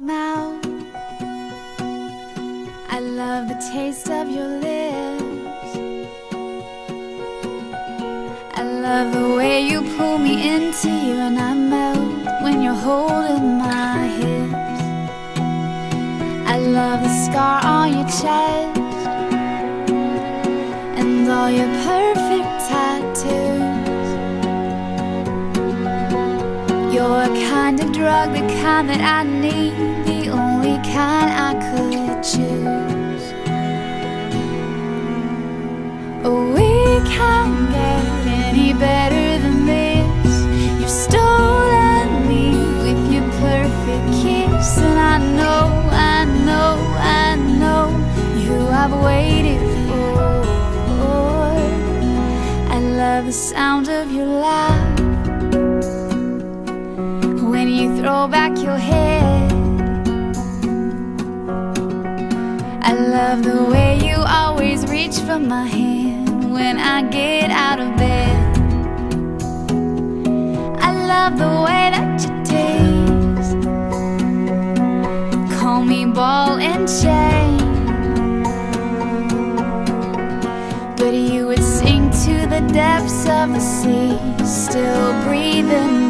mouth. I love the taste of your lips. I love the way you pull me into you and I melt when you're holding my hips. I love the scar on your chest and all your perfect tattoos. You're a drug, the kind that I need, the only kind I could choose. Oh, we can't get any better than this. You've stolen me with your perfect kiss, and I know, I know, I know you I've waited for. I love the sound of your laugh throw back your head. I love the way you always reach for my hand when I get out of bed. I love the way that you taste. Call me ball and chain. But you would sink to the depths of the sea, still breathing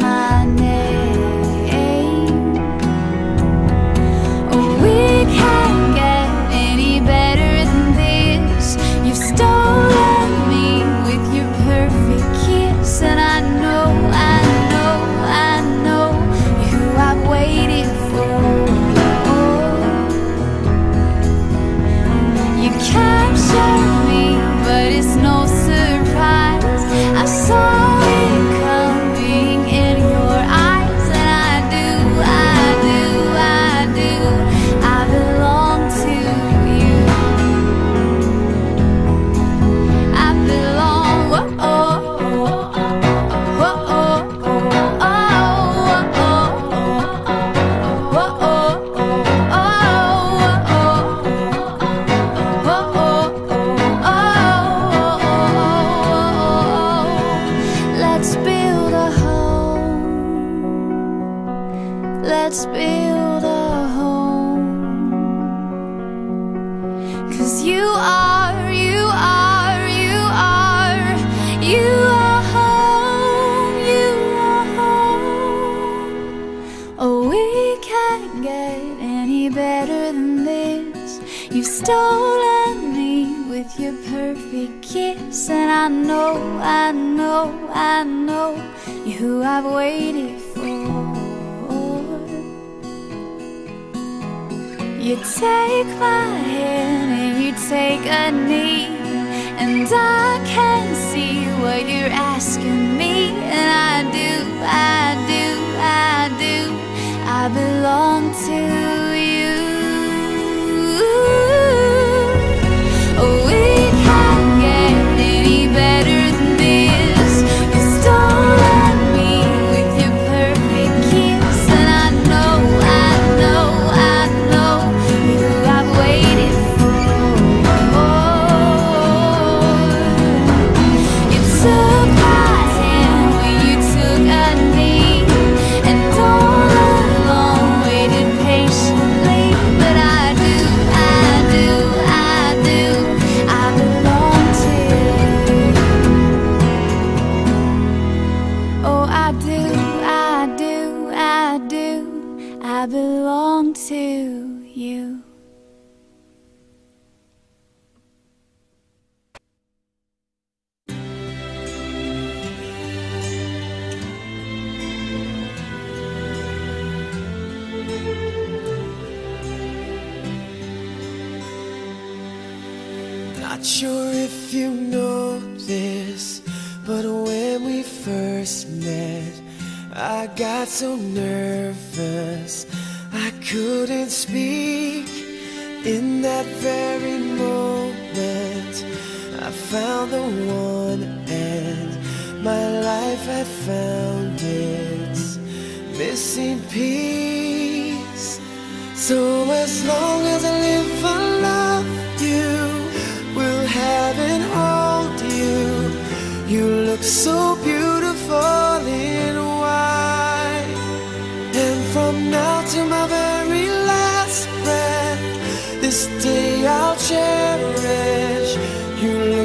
You take my hand and you take a knee, and I can see what you're asking me, and I do, I do, I do, I belong to that very moment, I found the one, and my life had found its missing piece. So as long as I live, I love you. Will have and hold you. You look so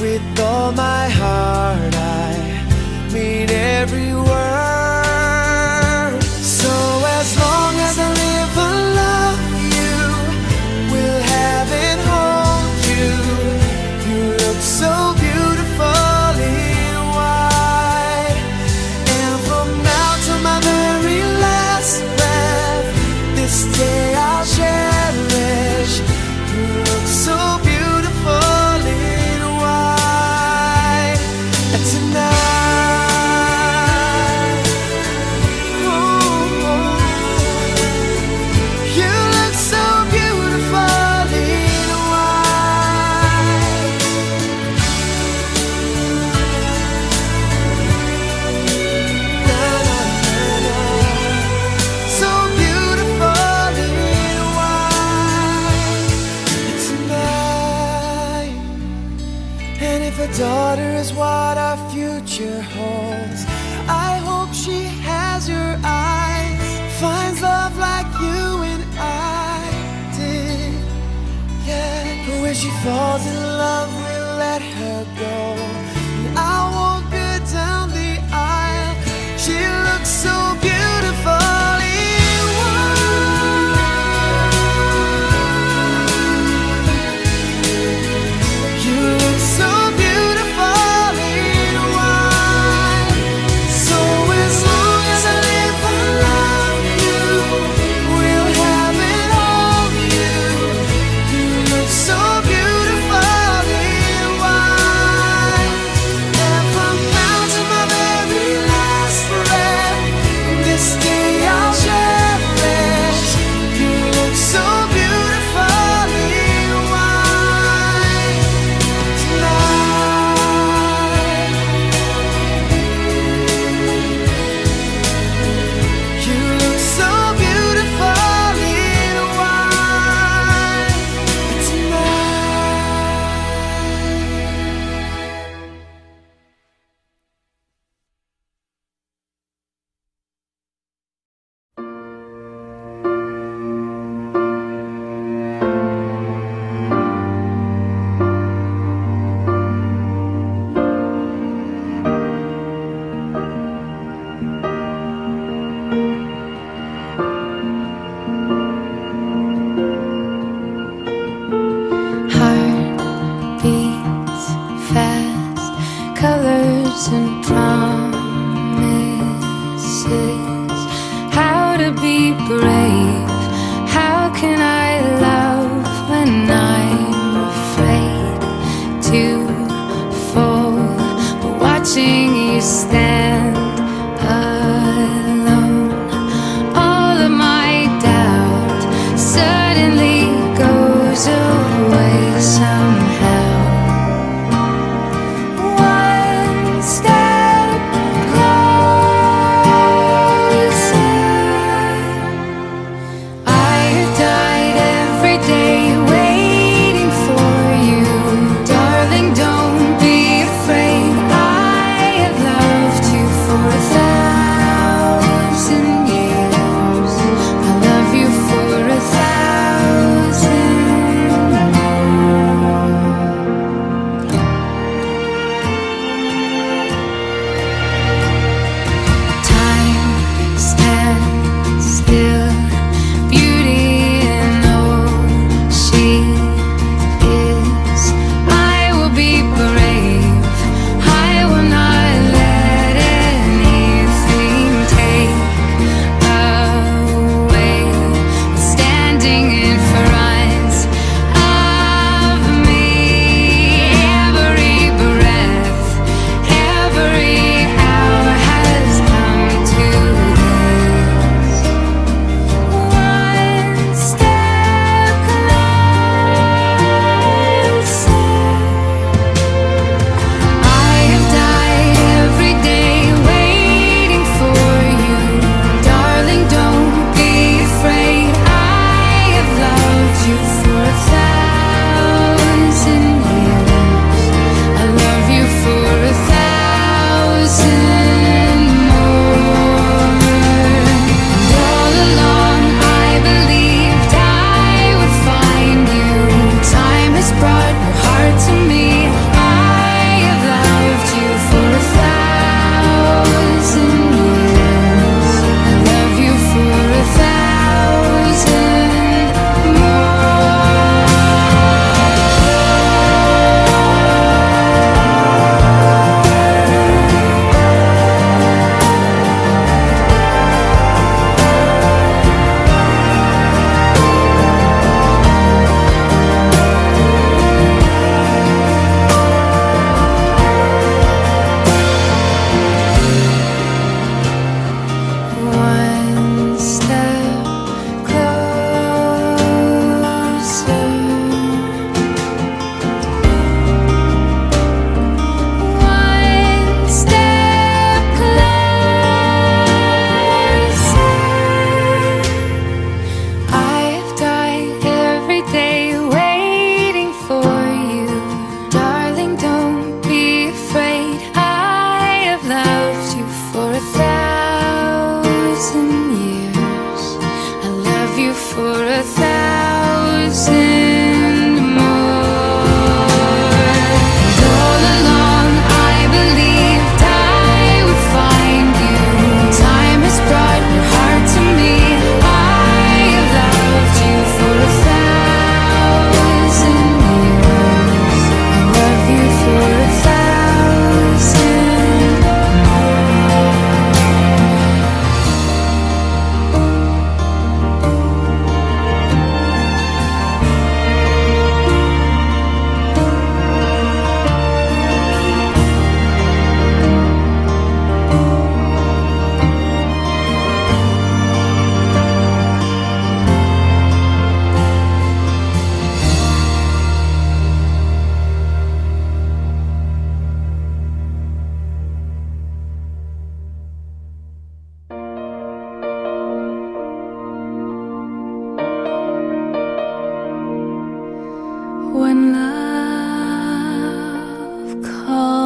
with all my heart. I mean every word. When she falls in love, we'll let her go.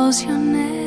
Calls your name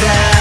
time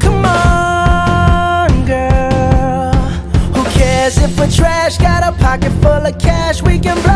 come on, girl. Who cares if we're trash? Got a pocket full of cash, we can blow.